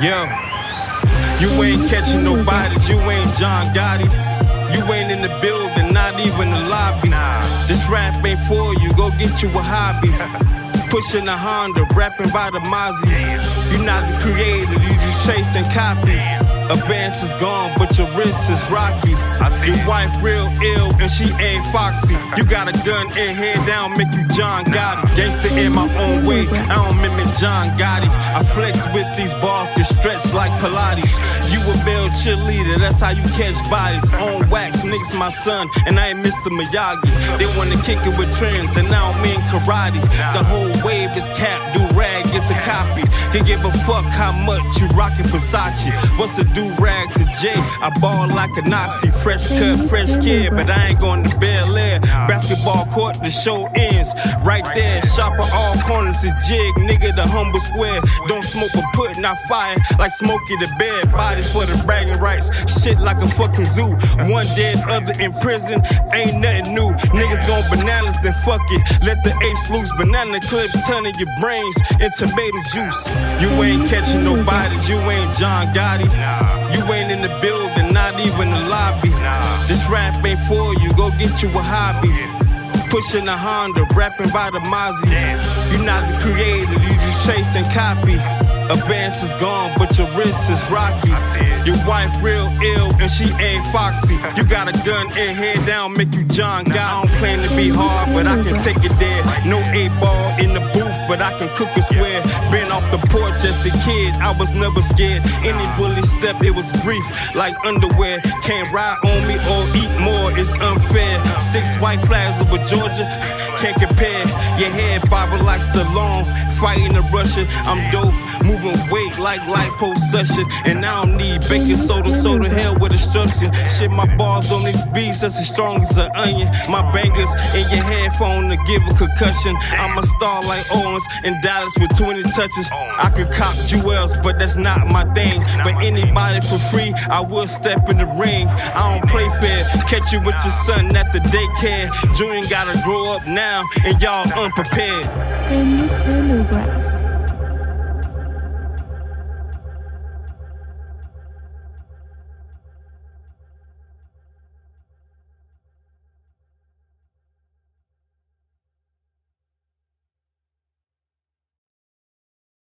Yo, you ain't catching no bodies, you ain't John Gotti. You ain't in the building, not even the lobby. This rap ain't for you, go get you a hobby. Pushing a Honda, rapping by the Mozzie. You not the creator, you just chasing copy. Advance is gone, but your wrist is rocky. Your wife real ill and she ain't foxy. You got a gun and head down, make you John Gotti. Gangsta in my own way, I don't mimic John Gotti. I flex with these bars, get stretched like Pilates. You a male cheerleader, that's how you catch bodies. On wax, niggas my son, and I ain't Mr. Miyagi. They wanna kick it with trends, and I don't mean karate. The whole wave is cap, do rag, it's a copy. Can give a fuck how much you rockin' Versace. What's a do rag to J? I ball like a Nazi, fresh cut, fresh kid, but I ain't going to Bel Air. Basketball court, the show ends right there. Shopper all corners is jig, nigga, the humble square. Don't smoke but putting out fire like Smokey the Bear. Bodies for the bragging rights, shit like a fucking zoo. One dead, other in prison, ain't nothing new. Niggas going bananas, then fuck it. Let the apes loose, banana clips turning your brains into tomato juice. You ain't catching no bodies, you ain't John Gotti. You ain't in the building, not even the lobby. This rap ain't for you, go get you a hobby. Pushing a Honda, rapping by the Mozzie. You're not the creator, you just chasing copy. Advance is gone, but your wrist is rocky. Your wife real ill and she ain't foxy. You got a gun and head down, make you John Guy. I don't claim to be hard, but I can take it there. No eight ball in the booth, but I can cook a square. Been off the porch as a kid, I was never scared. Any bully step, it was brief, like underwear. Can't ride on me or eat more, it's unfair. Six white flags over Georgia, can't compare. Your head bobble like Stallone, fighting the Russian. I'm dope, moving weight like light possession. and I don't need baking soda, soda hell with instruction. Shit, my balls on these beats, that's as strong as an onion. My bangers in your headphone to give a concussion. I'm a star like Owens in Dallas with 20 touches. I could cop jewels, but that's not my thing. But anybody for free, I will step in the ring. I don't play fair. Catch you with your son at the daycare. Junior gotta grow up now, and y'all unprepared. Pentagrass.